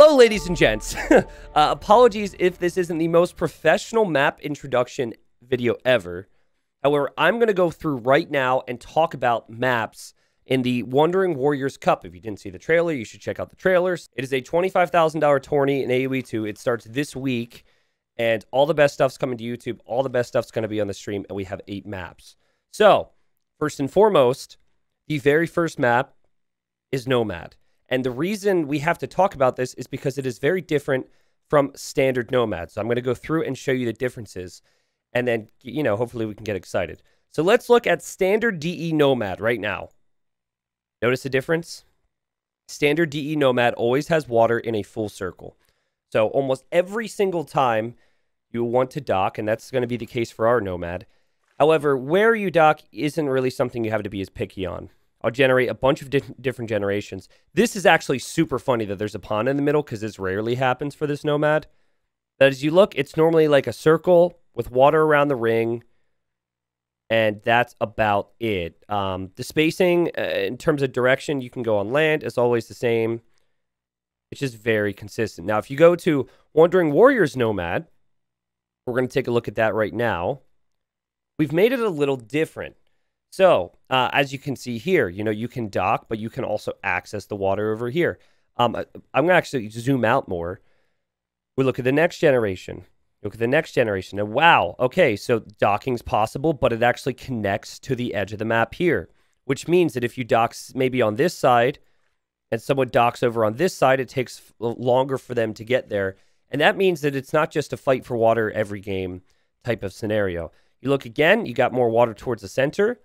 Hello, ladies and gents. uh, apologies if this isn't the most professional map introduction video ever. However, I'm going to go through right now and talk about maps in the Wandering Warriors Cup. If you didn't see the trailer, you should check out the trailers. It is a $25,000 tourney in AoE 2. It starts this week, and all the best stuff's coming to YouTube. All the best stuff's going to be on the stream, and we have eight maps. So, first and foremost, the very first map is Nomad. And the reason we have to talk about this is because it is very different from standard Nomad. So I'm going to go through and show you the differences. And then, you know, hopefully we can get excited. So let's look at standard DE Nomad right now. Notice the difference? Standard DE Nomad always has water in a full circle. So almost every single time you want to dock, and that's going to be the case for our Nomad. However, where you dock isn't really something you have to be as picky on. I'll generate a bunch of di different generations. This is actually super funny that there's a pond in the middle because this rarely happens for this Nomad. That as you look, it's normally like a circle with water around the ring. And that's about it. Um, the spacing uh, in terms of direction, you can go on land. It's always the same. It's just very consistent. Now, if you go to Wandering Warriors Nomad, we're going to take a look at that right now. We've made it a little different. So, uh, as you can see here, you know, you can dock, but you can also access the water over here. Um, uh, I'm going to actually zoom out more. We look at the next generation. Look at the next generation. And wow, okay, so docking's possible, but it actually connects to the edge of the map here, which means that if you dock maybe on this side and someone docks over on this side, it takes longer for them to get there. And that means that it's not just a fight for water every game type of scenario. You look again, you got more water towards the center.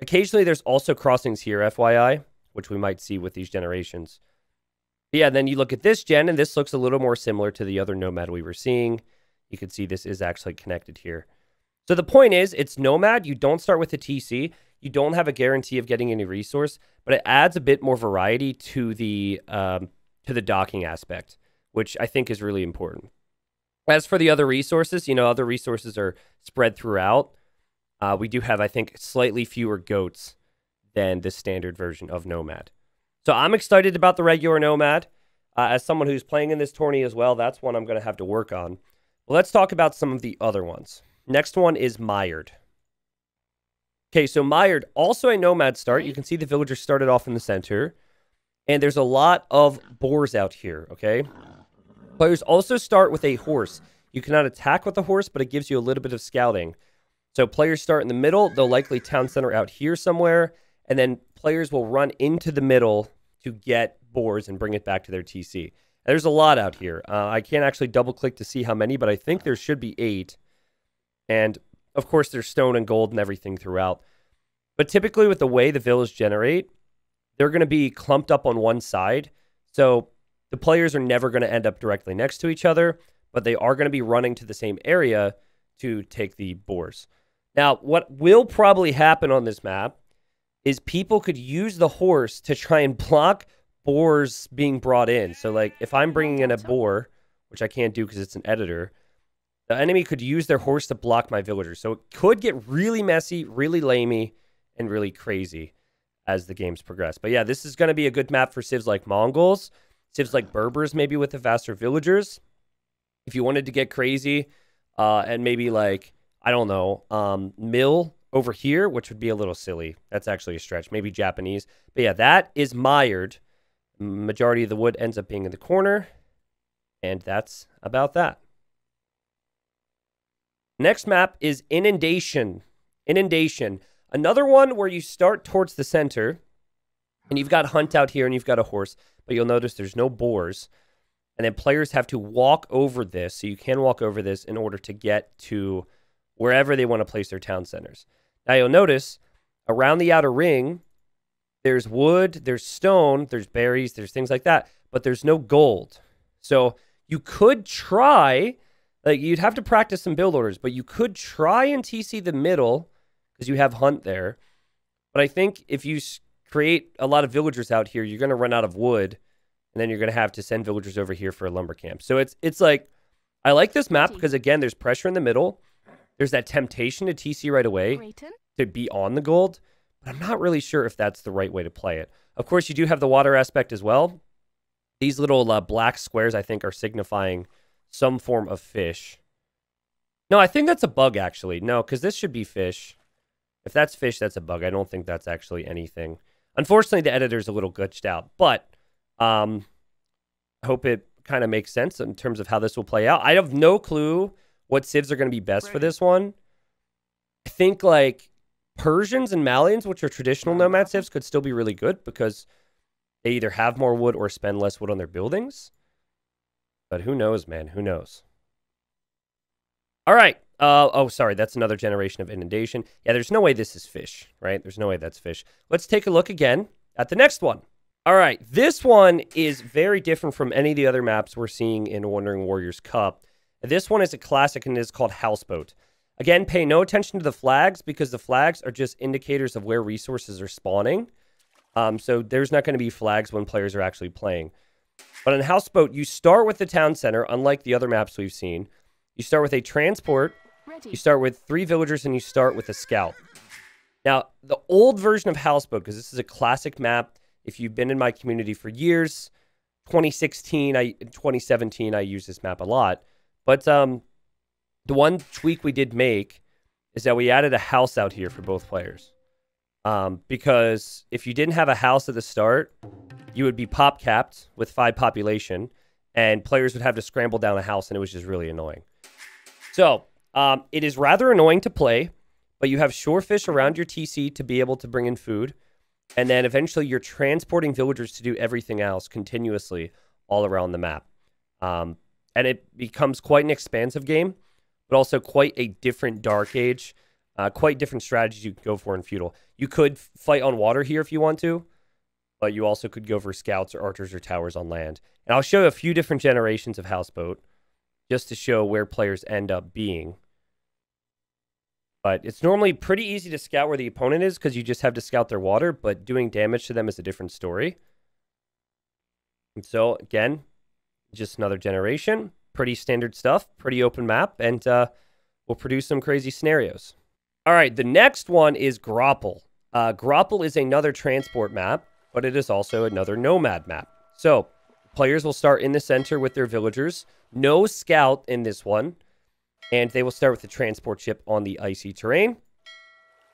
Occasionally, there's also crossings here, FYI, which we might see with these generations. But yeah, then you look at this gen, and this looks a little more similar to the other Nomad we were seeing. You can see this is actually connected here. So the point is, it's Nomad. You don't start with a TC. You don't have a guarantee of getting any resource, but it adds a bit more variety to the um, to the docking aspect, which I think is really important. As for the other resources, you know, other resources are spread throughout. Uh, we do have, I think, slightly fewer goats than the standard version of Nomad. So I'm excited about the regular Nomad. Uh, as someone who's playing in this tourney as well, that's one I'm going to have to work on. Well, let's talk about some of the other ones. Next one is Mired. Okay, so Mired, also a Nomad start. You can see the villagers started off in the center. And there's a lot of boars out here, okay? Players also start with a horse. You cannot attack with a horse, but it gives you a little bit of scouting. So players start in the middle. They'll likely town center out here somewhere. And then players will run into the middle to get boars and bring it back to their TC. There's a lot out here. Uh, I can't actually double click to see how many, but I think there should be eight. And of course, there's stone and gold and everything throughout. But typically, with the way the villas generate, they're going to be clumped up on one side. So the players are never going to end up directly next to each other, but they are going to be running to the same area to take the boars. Now, what will probably happen on this map is people could use the horse to try and block boars being brought in. So, like, if I'm bringing in a boar, which I can't do because it's an editor, the enemy could use their horse to block my villagers. So it could get really messy, really lamey, and really crazy as the games progress. But yeah, this is going to be a good map for civs like Mongols, civs like Berbers, maybe with the faster villagers. If you wanted to get crazy, uh, and maybe like I don't know, um, mill over here, which would be a little silly. That's actually a stretch. Maybe Japanese. But yeah, that is mired. Majority of the wood ends up being in the corner. And that's about that. Next map is Inundation. Inundation. Another one where you start towards the center. And you've got Hunt out here and you've got a horse. But you'll notice there's no boars. And then players have to walk over this. So you can walk over this in order to get to wherever they want to place their town centers. Now you'll notice around the outer ring, there's wood, there's stone, there's berries, there's things like that, but there's no gold. So you could try, like you'd have to practice some build orders, but you could try and TC the middle because you have hunt there. But I think if you create a lot of villagers out here, you're going to run out of wood, and then you're going to have to send villagers over here for a lumber camp. So it's it's like I like this map because again, there's pressure in the middle there's that temptation to TC right away to be on the gold, but I'm not really sure if that's the right way to play it. Of course, you do have the water aspect as well, These little uh, black squares, I think, are signifying some form of fish. No, I think that's a bug, actually. No, because this should be fish. If that's fish, that's a bug. I don't think that's actually anything. Unfortunately, the editor's a little glitched out, but um, I hope it kind of makes sense in terms of how this will play out. I have no clue what civs are going to be best for this one. I think like Persians and Malians, which are traditional nomad civs, could still be really good because they either have more wood or spend less wood on their buildings. But who knows, man? Who knows? All right. Uh, oh, sorry. That's another generation of inundation. Yeah, there's no way this is fish, right? There's no way that's fish. Let's take a look again at the next one. All right. This one is very different from any of the other maps we're seeing in Wandering Warriors Cup. This one is a classic and is called Houseboat. Again, pay no attention to the flags because the flags are just indicators of where resources are spawning. Um, so there's not going to be flags when players are actually playing. But in Houseboat, you start with the town center, unlike the other maps we've seen. You start with a transport, you start with three villagers, and you start with a scout. Now, the old version of Houseboat, because this is a classic map, if you've been in my community for years, 2016, I 2017, I used this map a lot. But um, the one tweak we did make is that we added a house out here for both players. Um, because if you didn't have a house at the start, you would be pop capped with five population, and players would have to scramble down a house, and it was just really annoying. So um, it is rather annoying to play, but you have shorefish around your TC to be able to bring in food, and then eventually you're transporting villagers to do everything else continuously all around the map. Um, and it becomes quite an expansive game, but also quite a different Dark Age, uh, quite different strategies you could go for in Feudal. You could fight on water here if you want to, but you also could go for scouts or archers or towers on land. And I'll show you a few different generations of houseboat just to show where players end up being. But it's normally pretty easy to scout where the opponent is because you just have to scout their water, but doing damage to them is a different story. And so, again, just another generation. Pretty standard stuff, pretty open map, and uh, we'll produce some crazy scenarios. All right, the next one is Grapple. Uh, Grapple is another transport map, but it is also another nomad map. So, players will start in the center with their villagers. No scout in this one. And they will start with the transport ship on the icy terrain.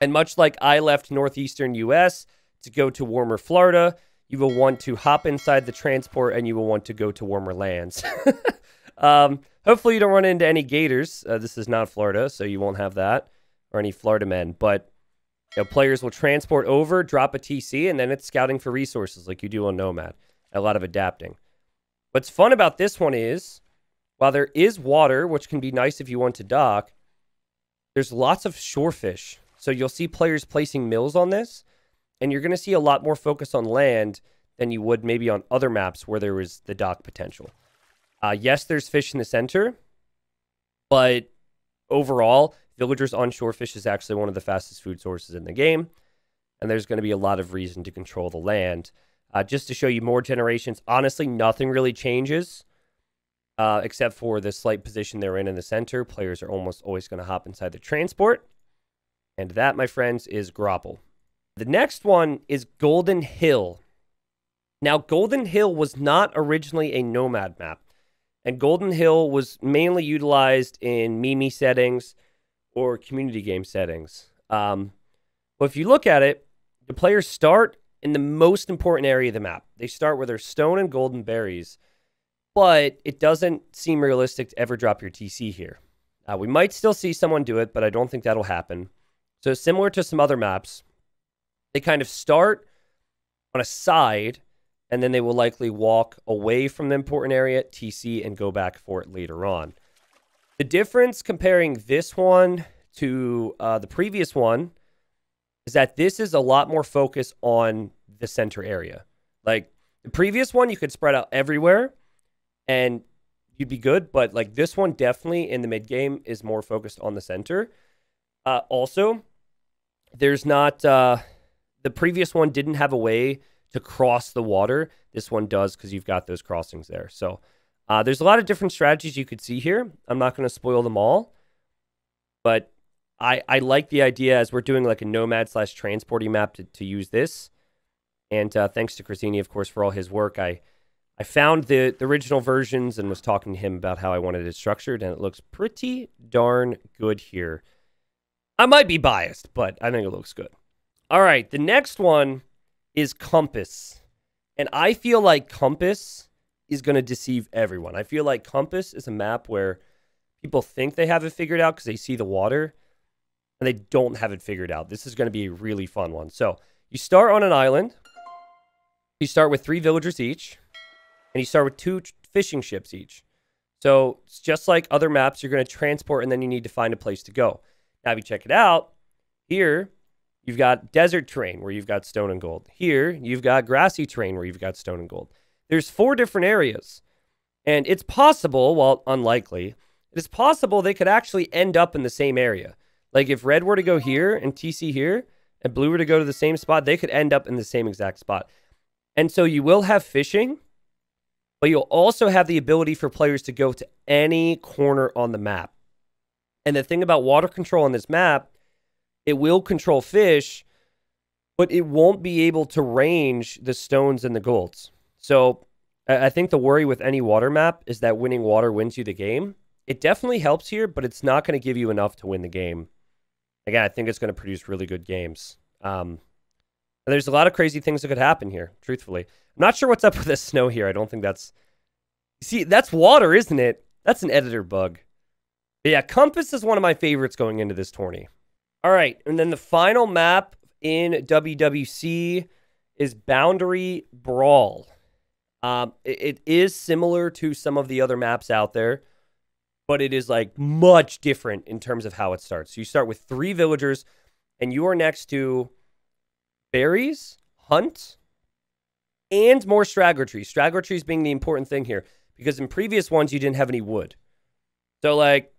And much like I left northeastern US to go to warmer Florida, you will want to hop inside the transport and you will want to go to warmer lands. um, hopefully, you don't run into any gators. Uh, this is not Florida, so you won't have that or any Florida men. But you know, players will transport over, drop a TC, and then it's scouting for resources like you do on Nomad. A lot of adapting. What's fun about this one is while there is water, which can be nice if you want to dock, there's lots of shorefish. So you'll see players placing mills on this, and you're going to see a lot more focus on land than you would maybe on other maps where there was the dock potential. Uh, yes, there's fish in the center, but overall, villagers onshore fish is actually one of the fastest food sources in the game, and there's going to be a lot of reason to control the land. Uh, just to show you more generations, honestly, nothing really changes uh, except for the slight position they're in in the center. Players are almost always going to hop inside the transport. And that, my friends, is Grapple. The next one is Golden Hill. Now, Golden Hill was not originally a nomad map, and Golden Hill was mainly utilized in Mimi settings or community game settings. Um, but if you look at it, the players start in the most important area of the map. They start where there's stone and golden berries but it doesn't seem realistic to ever drop your TC here. Uh, we might still see someone do it, but I don't think that'll happen. So similar to some other maps, they kind of start on a side, and then they will likely walk away from the important area, TC, and go back for it later on. The difference comparing this one to uh, the previous one is that this is a lot more focused on the center area. Like the previous one, you could spread out everywhere and you'd be good. But like this one, definitely in the mid game is more focused on the center. Uh, also, there's not uh, the previous one didn't have a way to cross the water. This one does because you've got those crossings there. So uh, there's a lot of different strategies you could see here. I'm not going to spoil them all, but I I like the idea as we're doing like a nomad slash transporting map to, to use this. And uh, thanks to Chrazini, of course, for all his work. I I found the, the original versions and was talking to him about how I wanted it structured, and it looks pretty darn good here. I might be biased, but I think it looks good. All right, the next one is Compass. And I feel like Compass is going to deceive everyone. I feel like Compass is a map where people think they have it figured out because they see the water and they don't have it figured out. This is going to be a really fun one. So you start on an island. You start with three villagers each and you start with two fishing ships each. So it's just like other maps, you're going to transport and then you need to find a place to go. Now, if you check it out, here you've got desert terrain where you've got stone and gold. Here you've got grassy terrain where you've got stone and gold. There's four different areas. And it's possible, while unlikely, it is possible they could actually end up in the same area. Like if red were to go here and TC here, and blue were to go to the same spot, they could end up in the same exact spot. And so you will have fishing, but you'll also have the ability for players to go to any corner on the map. And the thing about water control on this map, it will control fish, but it won't be able to range the stones and the golds. So I think the worry with any water map is that winning water wins you the game. It definitely helps here, but it's not going to give you enough to win the game. Again, I think it's going to produce really good games. Um, there's a lot of crazy things that could happen here, truthfully. I'm not sure what's up with the snow here. I don't think that's. See, that's water, isn't it? That's an editor bug. But yeah, Compass is one of my favorites going into this tourney. All right, and then the final map in WWC is Boundary Brawl. Um, it, it is similar to some of the other maps out there, but it is like much different in terms of how it starts. So you start with three villagers, and you are next to berries, hunt, and more straggler trees. Straggler trees being the important thing here, because in previous ones you didn't have any wood. So like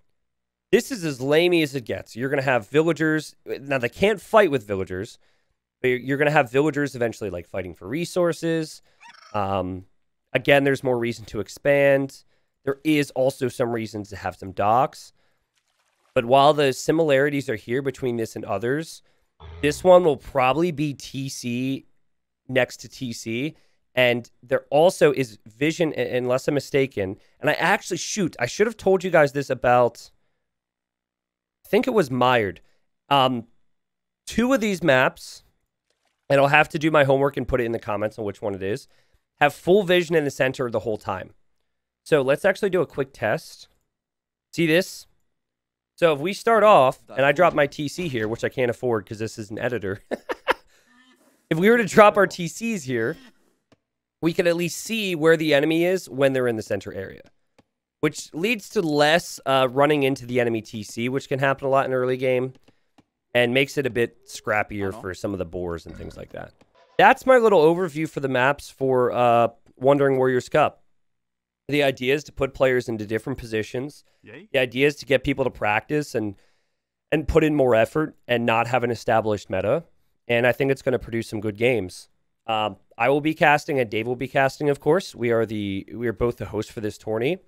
this is as lamey as it gets. You're gonna have villagers. Now they can't fight with villagers, but you're gonna have villagers eventually like fighting for resources. Um, again, there's more reason to expand. There is also some reasons to have some docks. But while the similarities are here between this and others, this one will probably be TC next to TC. And there also is vision, unless I'm mistaken. And I actually, shoot, I should have told you guys this about, think it was Mired. Um, two of these maps, and I'll have to do my homework and put it in the comments on which one it is, have full vision in the center the whole time. So let's actually do a quick test. See this? So if we start off, and I drop my TC here, which I can't afford because this is an editor. if we were to drop our TCs here, we can at least see where the enemy is when they're in the center area. Which leads to less uh, running into the enemy TC, which can happen a lot in early game. And makes it a bit scrappier for some of the boars and things like that. That's my little overview for the maps for uh, Wandering Warriors Cup. The idea is to put players into different positions. Yay. The idea is to get people to practice and and put in more effort and not have an established meta. And I think it's going to produce some good games. Um, I will be casting, and Dave will be casting. Of course, we are the we are both the host for this tourney.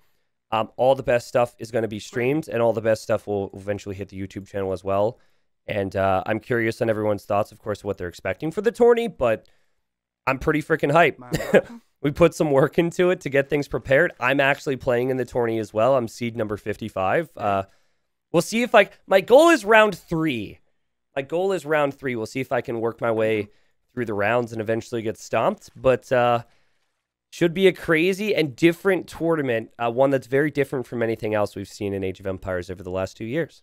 Um, all the best stuff is going to be streamed, and all the best stuff will eventually hit the YouTube channel as well. And uh, I'm curious on everyone's thoughts, of course, what they're expecting for the tourney. But I'm pretty freaking hype. we put some work into it to get things prepared. I'm actually playing in the tourney as well. I'm seed number 55. Uh, we'll see if I. My goal is round three. My goal is round three. We'll see if I can work my way through the rounds and eventually get stomped. But uh, should be a crazy and different tournament. Uh, one that's very different from anything else we've seen in Age of Empires over the last two years.